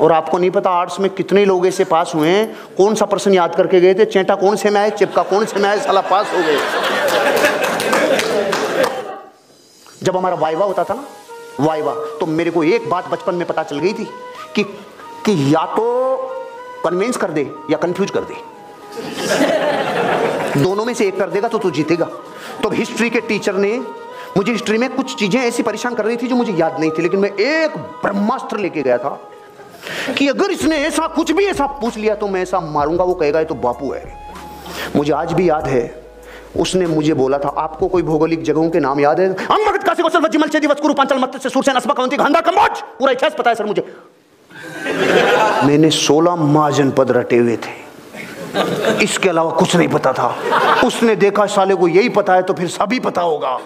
और आपको नहीं पता आर्ट्स में कितने लोग ऐसे पास हुए हैं, कौन सा प्रश्न याद करके गए थे, चेंटा कौन से में आए, चिपका कौन से में आए, साला पास हो गए। जब हमारा वाइवा होता था ना, वाइवा तो मेरे को एक बात बचपन में पता चल गई थी कि कि या तो कन्विंस कर दे या कंफ्यूज कर दे। दोनों में से एक कर देगा तो तू जीतेगा। तो हिस्ट्री के टीचर ने मुझे हिस्ट्री में कुछ चीज़ें ऐसी परेशान कर रही थी जो मुझे याद नहीं थी, लेकिन मैं एक ब्रह्मास्त्र लेके गया था। कि अगर इसने ऐसा कुछ भी ऐसा पूछ लिया तो मैं ऐसा मारूँगा, वो कहेगा, ये तो बापू है। मुझे आज भी याद है, उसने मुझे बोला था, आपको कोई भौगोलिक जगहों के नाम याद है? अंगमगत काशी कौशल वज्जिमल मैंने 16 महाजनपद रटे हुए थे। इसके अलावा कुछ नहीं पता था। उसने देखा, साले को यही पता है तो फिर सभी पता होगा।